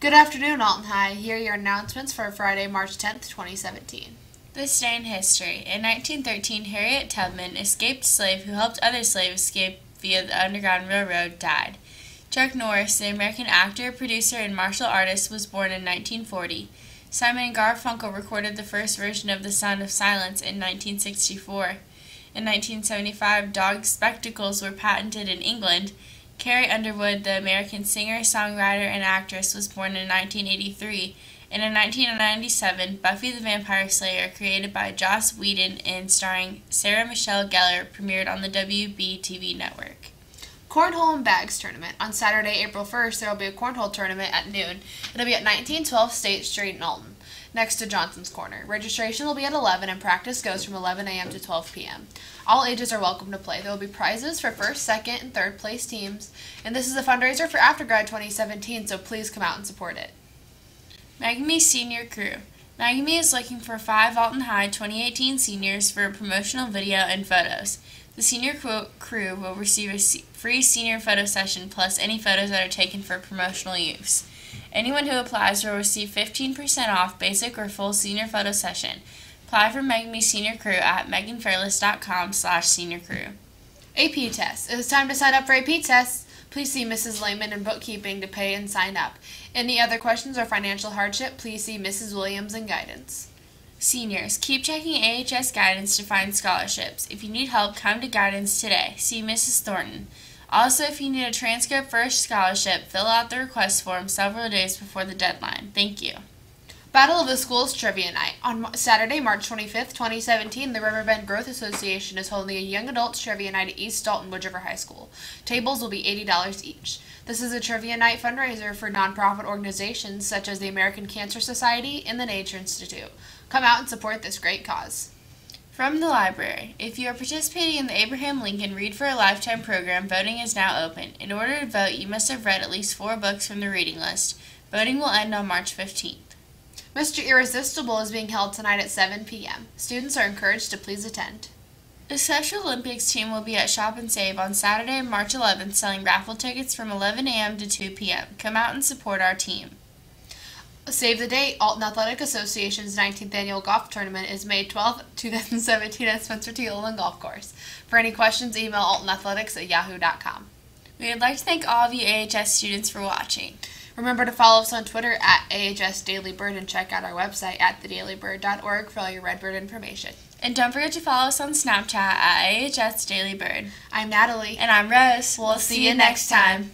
Good afternoon, Alton High. Here are your announcements for Friday, March 10th, 2017. This day in history. In 1913, Harriet Tubman, escaped slave who helped other slaves escape via the Underground Railroad, died. Chuck Norris, the American actor, producer, and martial artist, was born in 1940. Simon Garfunkel recorded the first version of The Sound of Silence in 1964. In 1975, dog spectacles were patented in England, Carrie Underwood, the American singer, songwriter, and actress, was born in 1983, and in 1997, Buffy the Vampire Slayer, created by Joss Whedon and starring Sarah Michelle Gellar, premiered on the WB TV network. Cornhole and Bags Tournament. On Saturday, April 1st, there will be a cornhole tournament at noon. It'll be at 1912 State Street in Alton, next to Johnson's Corner. Registration will be at 11 and practice goes from 11 a.m. to 12 p.m. All ages are welcome to play. There will be prizes for first, second, and third place teams. And this is a fundraiser for Aftergrad 2017, so please come out and support it. Magamy Senior Crew. Magamy is looking for five Alton High 2018 seniors for a promotional video and photos. The senior crew will receive a free senior photo session plus any photos that are taken for promotional use. Anyone who applies will receive 15% off basic or full senior photo session. Apply for Megamy Senior Crew at meganfairless.com slash senior crew. AP test. It is time to sign up for AP tests. Please see Mrs. Lehman in bookkeeping to pay and sign up. Any other questions or financial hardship, please see Mrs. Williams in guidance. Seniors, keep checking AHS guidance to find scholarships. If you need help, come to guidance today. See Mrs. Thornton. Also, if you need a transcript for a scholarship, fill out the request form several days before the deadline. Thank you. Battle of the Schools Trivia Night. On Saturday, March 25th, 2017, the Riverbend Growth Association is holding a Young Adults Trivia Night at East Alton Wood River High School. Tables will be $80 each. This is a trivia night fundraiser for nonprofit organizations such as the American Cancer Society and the Nature Institute. Come out and support this great cause. From the library. If you are participating in the Abraham Lincoln Read for a Lifetime program, voting is now open. In order to vote, you must have read at least four books from the reading list. Voting will end on March 15th. Mr. Irresistible is being held tonight at 7 p.m. Students are encouraged to please attend. The Special Olympics team will be at Shop and Save on Saturday, March 11th, selling raffle tickets from 11 a.m. to 2 p.m. Come out and support our team. Save the date. Alton Athletic Association's 19th annual golf tournament is May 12th, 2017 at Spencer T. Olin Golf Course. For any questions, email altonathletics at yahoo.com. We would like to thank all of you AHS students for watching. Remember to follow us on Twitter at AHS Daily Bird and check out our website at thedailybird.org for all your Redbird information. And don't forget to follow us on Snapchat at AHS Daily Bird. I'm Natalie. And I'm Rose. We'll, we'll see, see you next time. time.